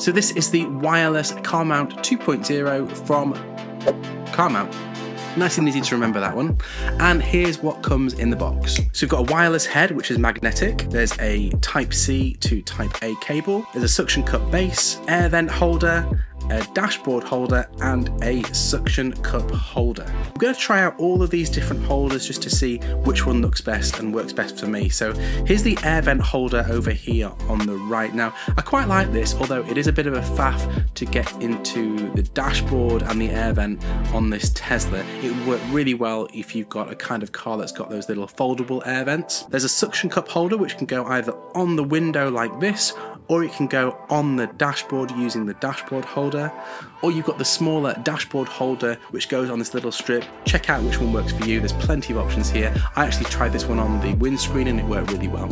So this is the wireless car mount 2.0 from CARMOUNT. Nice and easy to remember that one. And here's what comes in the box. So we've got a wireless head, which is magnetic. There's a Type C to Type A cable. There's a suction cup base, air vent holder, a dashboard holder and a suction cup holder. I'm going to try out all of these different holders just to see which one looks best and works best for me. So here's the air vent holder over here on the right. Now I quite like this although it is a bit of a faff to get into the dashboard and the air vent on this Tesla. It would work really well if you've got a kind of car that's got those little foldable air vents. There's a suction cup holder which can go either on the window like this or it can go on the dashboard using the dashboard holder, or you've got the smaller dashboard holder which goes on this little strip. Check out which one works for you, there's plenty of options here. I actually tried this one on the windscreen and it worked really well.